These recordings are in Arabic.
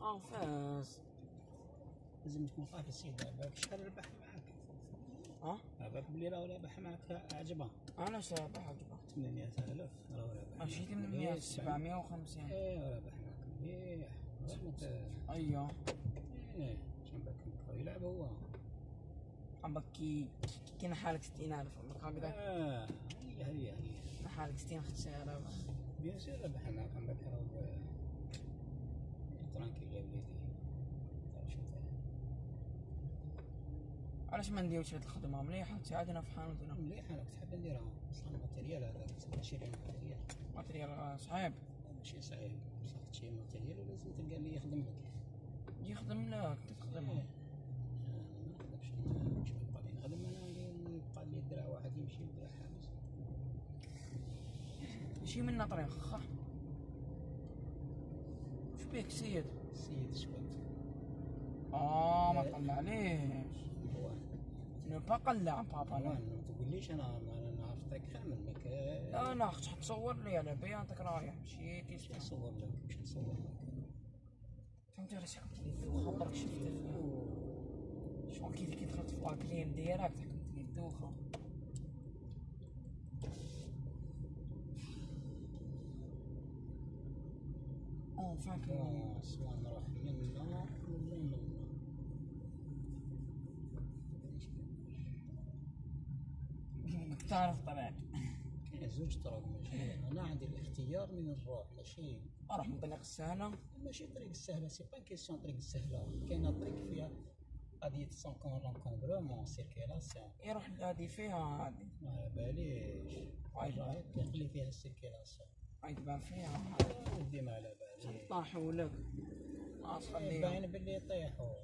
آه فاز. لازم تكون قاتل السيد باك شحال ربح معاك. آه باك بلي راه رابح معاك عجبه أنا واش رابح عجبه 800000 راه رابح شي 800 750 إيه رابح معاك إيه، مليح أيوه. إيه شنبك يلعب طيب، هو. عمرك كي حالك نحالك 60000 عمرك هكذا آه هي هي حالك 60 خدش ربح bien sûr رابح معاك عمرك راه علاش ما نديروش هاد الخدمة؟ مليحة تساعدنا في حانوتنا مليح أنا. كنت حاب نديرها أصلا ال matériel هذا ماشي غير ال matériel matériel صعيب. ماشي صعيب. بصح شي matériel ولازم تلقى اللي يخدم لك. يخدم لك تخدم. إيه. آه، ما نقدرش أنا مش نبقى لي نخدم أنا يبقى لي دراع واحد يمشي ودراع حابس ماشي منا طريق خا. وش بيك سيد؟ السيد شكون؟ آه ما طلع هو با قلع بابا أنا لا ما تقوليش أنا أنا طريق خير منك آه، لا لا خصك تصور لي على بيانتك رايح مشيت مش نصور لك مش نصور لك. فهمت راسك خبرك شفت شغل كي كي دخلت في واكلين ديالك؟ تحكمت لي الدوخة أو فاكر. آه، سواء نروح منا ولا منا تعرف طبعا. كاين زوج طرق أنا عندي الاختيار من نروح ماشي؟ أروح من طريق السهلة. ماشي طريق السهلة سي با كيسيون طريق السهلة. كاينة طريق فيها؟ قضيه سون لونكومبرومون سيركيلاسيون يروح هادي فيها هادي. ما باليش كيقلي فيها السيركيلاسيون وايد بان فيها. ودي ما على بالي. طاحوا لك خلاص خليها. باين باللي يطيحوا.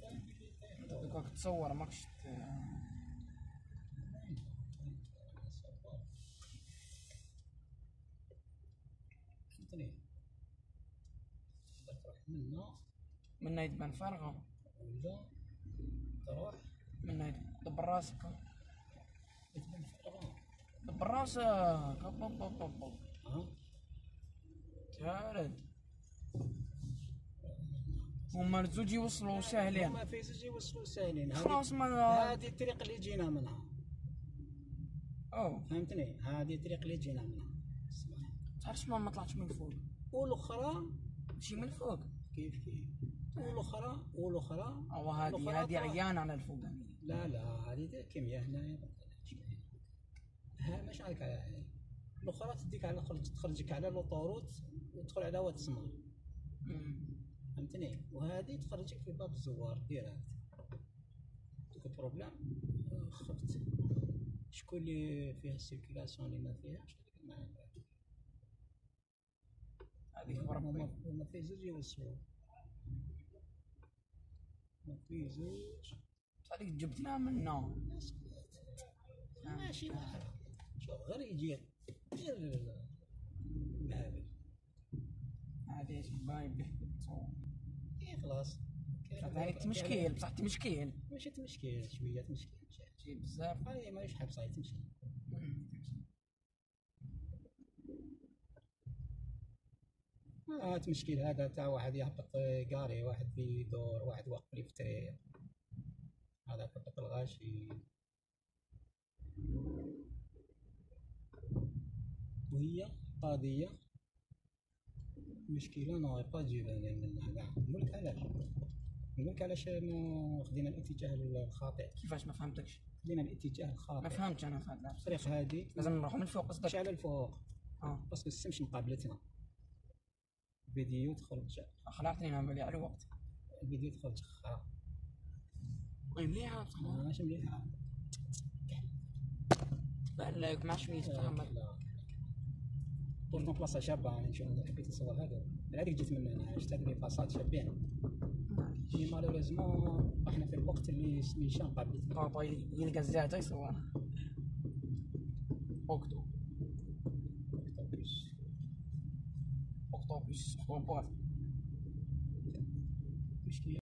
باين باللي يطيحوا دوكا تصور ماكش ت- فهمتني تروح منا منا يتبان فارغة. ولا تروح منا دبر راسك تبان فرغة دبر راسك. ها؟ تارد هما الزوج يوصلوا ساهلين ما في زوج يوصلوا ساهلين خلاص ما هذه الطريق اللي جينا منها. أو فهمتني؟ هذه الطريق اللي جينا منها. تعرف ما ما طلعتش من فوق؟ والاخرى شي من فوق. كيف كيف؟ والاخرى والاخرى أو هذه هذه طلع- عيان على الفوقانية لا لا هذه كيمياء هنايا ها مش عليك على الاخرى تديك على خرج تخرجك على l'autoroute وتدخل على واد أمم. فهمتني؟ وهذه تخرجك في باب الزوار direct. دوك ال problème آه، خفت. شكون اللي فيها ال circulation اللي ما فيهاش؟ ما. هذيك بربي هما في زوج يوصلوا هما في زوج. هذيك جبتنا منا ماشي. واحد شوف غير يجي غير المهابل هذه باي به إيه خلاص. هذه تمشكيل بصح تمشكيل ماشي تمشكيل شوية تمشكيل شي بزاف. هاي ما يشحب صاي تمشي آه تمشكيل هذا تاع واحد يهبط قاري واحد في دور واحد واقف لي في هذا هبط الغاشي. وهي قضية مشكلة نو با جيباني منها كاع نقول لك علاش؟ نقول لك علاش ما خدينا الاتجاه الخاطئ؟ كيفاش ما فهمتكش؟ خدينا الاتجاه ما الخاطئ فهمتش أنا هذا. الطريق هذه لازم نروح من فوق مش قصدك؟ على الفوق. آه. بس السمش مقابلتنا الفيديو تخرج. خلعتني أنا بالي على الوقت. الفيديو تخرج. خرا مليحة؟ بصح ماشي مليحة. بالك ما شوية تفهمك طولت بلاصة شابة يعني نشوف حبيت نصور هذا؟ هذيك جيت من هنا شفت هذيك باصات شابين. مي مالوريزمون رحنا في الوقت اللي سميشان قابلتنا بابا يلقى الزعتر يصورها اوكتو One point.